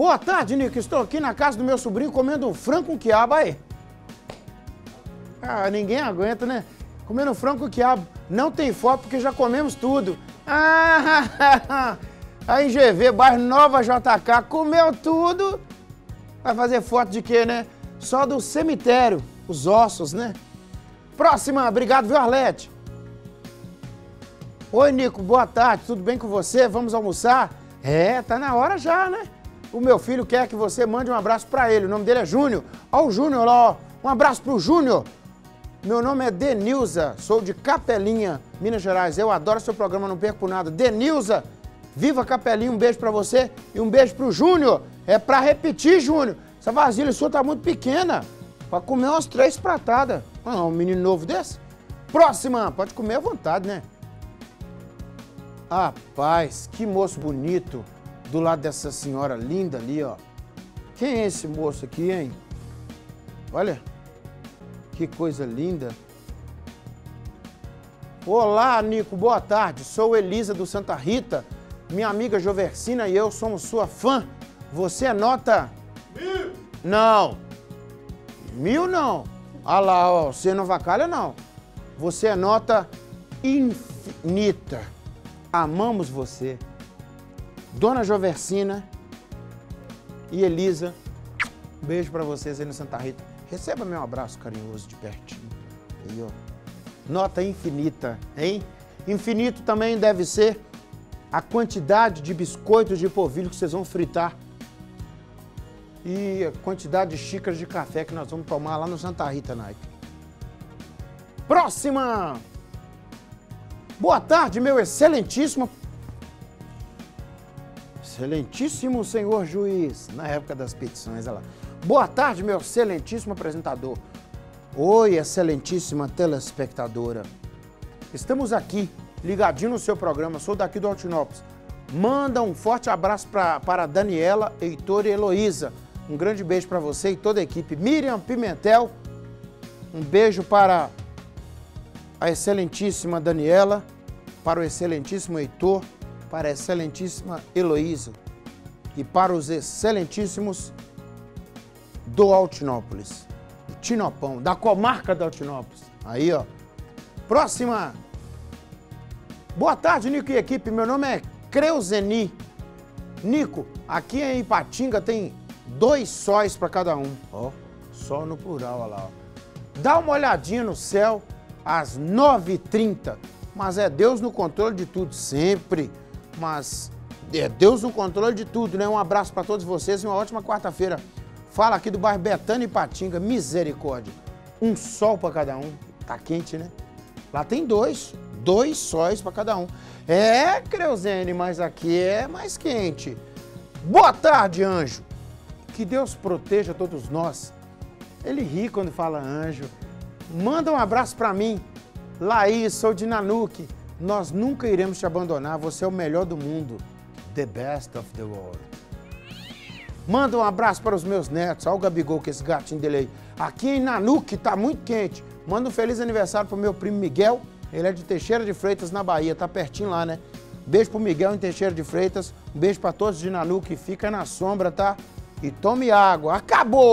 Boa tarde, Nico. Estou aqui na casa do meu sobrinho comendo um frango com quiabo aí. Ah, ninguém aguenta, né? Comendo frango com quiabo. Não tem foto porque já comemos tudo. Ah, a GV, bairro Nova JK, comeu tudo. Vai fazer foto de quê, né? Só do cemitério, os ossos, né? Próxima, obrigado, viu, Arlete? Oi, Nico, boa tarde, tudo bem com você? Vamos almoçar? É, tá na hora já, né? O meu filho quer que você mande um abraço para ele. O nome dele é Júnior. Ó, o Júnior lá, ó. Um abraço pro Júnior. Meu nome é Denilza, sou de Capelinha, Minas Gerais. Eu adoro seu programa, não perco nada. Denilza, viva Capelinha, um beijo para você e um beijo pro Júnior. É para repetir, Júnior. Essa vasilha sua tá muito pequena. Para comer umas três pratadas. Ah, um menino novo desse? Próxima, pode comer à vontade, né? Rapaz, que moço bonito do lado dessa senhora linda ali, ó. Quem é esse moço aqui, hein? Olha, que coisa linda. Olá, Nico, boa tarde. Sou Elisa do Santa Rita. Minha amiga Joversina e eu somos sua fã. Você é nota... Mil. Não. Mil não. Ah lá, ó, você não vacalha não. Você é nota infinita. Amamos você. Dona Joversina e Elisa, beijo para vocês aí no Santa Rita. Receba meu abraço carinhoso de pertinho. Aí, ó. Nota infinita, hein? Infinito também deve ser a quantidade de biscoitos de polvilho que vocês vão fritar e a quantidade de xícaras de café que nós vamos tomar lá no Santa Rita, Nike. Próxima! Boa tarde, meu excelentíssimo. Excelentíssimo senhor juiz, na época das petições, olha lá. Boa tarde, meu excelentíssimo apresentador. Oi, excelentíssima telespectadora. Estamos aqui, ligadinho no seu programa, sou daqui do Altinópolis. Manda um forte abraço pra, para Daniela, Heitor e Heloísa. Um grande beijo para você e toda a equipe. Miriam Pimentel, um beijo para a excelentíssima Daniela, para o excelentíssimo Heitor, para a excelentíssima Heloísa e para os excelentíssimos do Altinópolis, do Tinopão, da comarca do Altinópolis. Aí, ó. Próxima. Boa tarde, Nico e equipe. Meu nome é Creuzeni. Nico, aqui em Ipatinga tem dois sóis para cada um. Ó, só no plural, olha lá. Ó. Dá uma olhadinha no céu às 9h30. Mas é Deus no controle de tudo, sempre. Mas é Deus no controle de tudo, né? Um abraço para todos vocês e uma ótima quarta-feira. Fala aqui do bairro Betânia e Patinga, misericórdia. Um sol para cada um. Tá quente, né? Lá tem dois, dois sóis para cada um. É, Creuzene, mas aqui é mais quente. Boa tarde, anjo. Que Deus proteja todos nós. Ele ri quando fala anjo. Manda um abraço para mim. Laís, sou de Nanuque. Nós nunca iremos te abandonar. Você é o melhor do mundo. The best of the world. Manda um abraço para os meus netos. Olha o Gabigol, que esse gatinho dele aí. Aqui em Nanuque tá muito quente. Manda um feliz aniversário pro meu primo Miguel. Ele é de Teixeira de Freitas, na Bahia. Tá pertinho lá, né? Beijo pro Miguel em Teixeira de Freitas. Um beijo para todos de Nanuque. Fica na sombra, tá? E tome água. Acabou!